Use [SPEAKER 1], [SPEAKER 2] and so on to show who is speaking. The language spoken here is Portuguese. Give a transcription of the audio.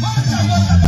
[SPEAKER 1] Bate a boca,